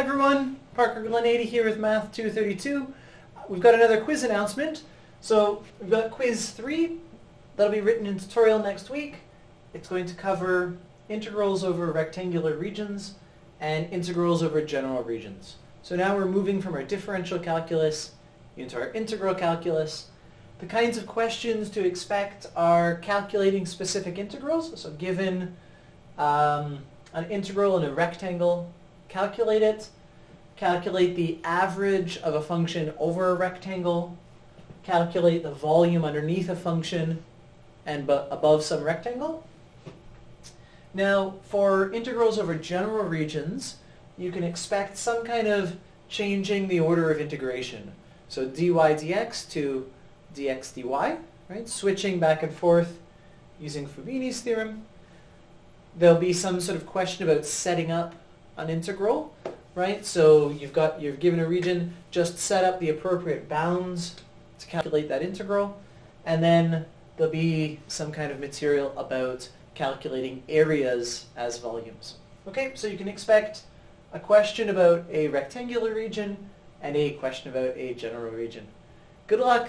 Hi everyone, Parker Glynn-Adey here with Math 232. We've got another quiz announcement. So we've got quiz 3 that'll be written in tutorial next week. It's going to cover integrals over rectangular regions and integrals over general regions. So now we're moving from our differential calculus into our integral calculus. The kinds of questions to expect are calculating specific integrals. So given um, an integral in a rectangle, calculate it. Calculate the average of a function over a rectangle. Calculate the volume underneath a function and above some rectangle. Now, for integrals over general regions, you can expect some kind of changing the order of integration. So dy dx to dx dy, right? Switching back and forth using Fubini's theorem. There'll be some sort of question about setting up an integral, right? So you've got, you've given a region, just set up the appropriate bounds to calculate that integral, and then there'll be some kind of material about calculating areas as volumes. Okay, so you can expect a question about a rectangular region and a question about a general region. Good luck!